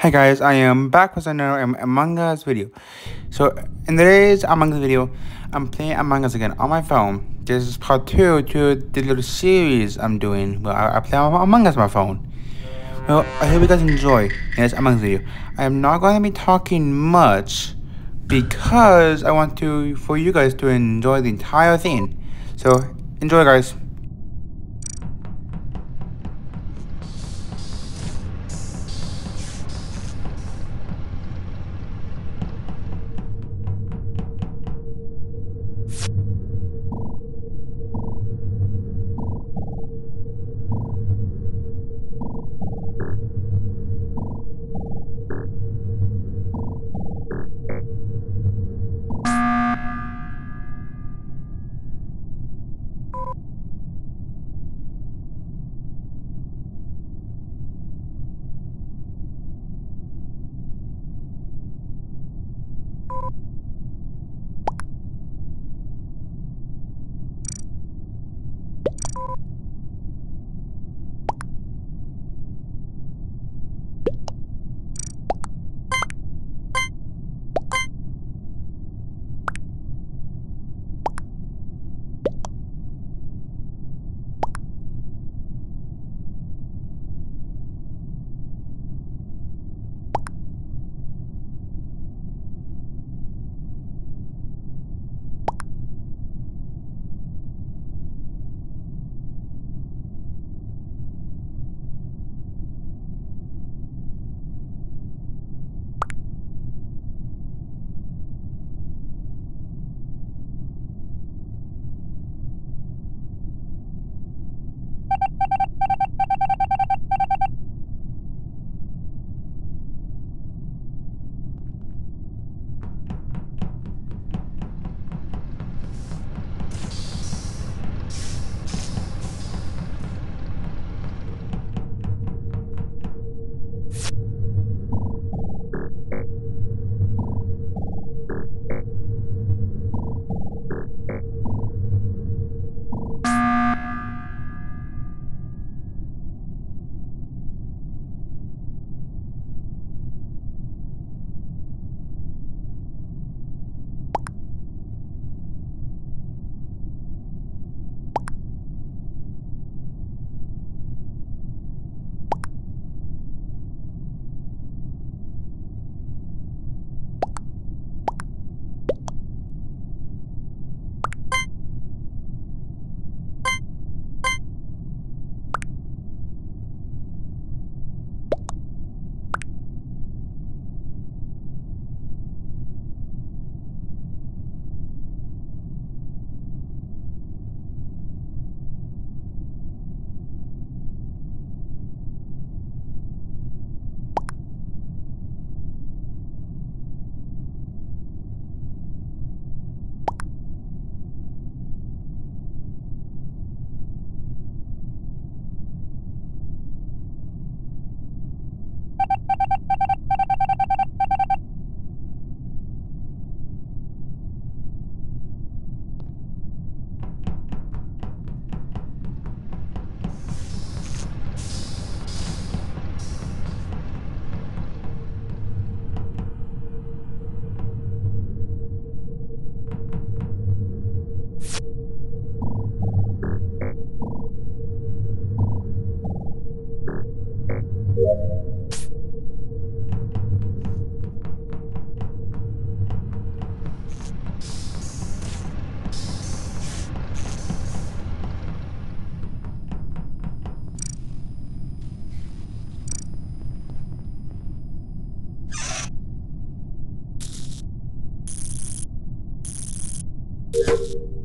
Hi guys, I am back with another Among Us video. So in today's Among Us video, I'm playing Among Us again on my phone. This is part 2 to the little series I'm doing where I, I play Among Us on my phone. Well, I hope you guys enjoy this Among Us video. I am not going to be talking much because I want to for you guys to enjoy the entire thing. So enjoy guys. You